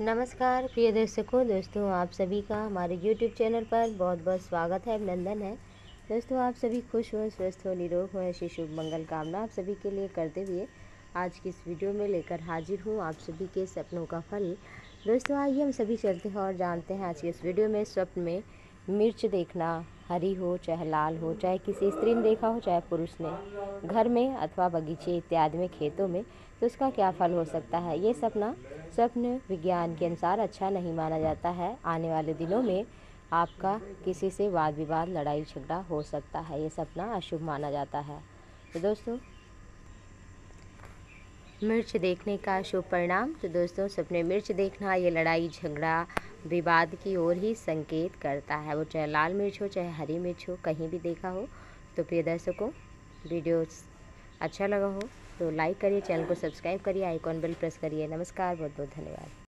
नमस्कार, प्रिय दर्शकों, दोस्तों, आप सभी का हमारे YouTube चैनल पर बहुत बहुत स्वागत है, अभिनंदन है। दोस्तों, आप सभी खुश हो, स्वस्थ हो, निरोग हो, ऐसी शुभ मंगल कामना आप सभी के लिए करते हुए आज की इस वीडियो में लेकर हाजिर हूँ आप सभी के सपनों का फल। दोस्तों, आइए हम सभी चलते हैं और जानते हैं आज की इस वीडियो में स्वप्न में मिर्च देखना। हरी हो, चाहे लाल हो, चाहे किसी स्त्री ने देखा हो, चाहे पुरुष ने। घर में अथवा बगीचे इत्यादि में, खेतों में तो उसका क्या फल हो सकता है? ये सपना स्वप्न विज्ञान के अनुसार अच्छा नहीं माना जाता है। आने वाले दिनों में आपका किसी से वाद विवाद लड़ाई झगड़ा हो सकता है। ये सपना अशुभ माना जाता है। तो दोस्तों मिर्च देखने का शुभ परिणाम। तो दोस्तों सपने मिर्च देखना, ये लड़ाई, झगड़ा, विवाद की ओर ही संकेत करता है। वो चाहे लाल मिर्च हो, चाहे हरी मिर्च हो, कहीं भी देखा हो। तो प्रिय दर्शकों, वीडियो अच्छा लगा हो तो लाइक करिए, चैनल को सब्सक्राइब करिए, आइकॉन बेल प्रेस करिए। नमस्कार बहुत बहुत धन्यवाद।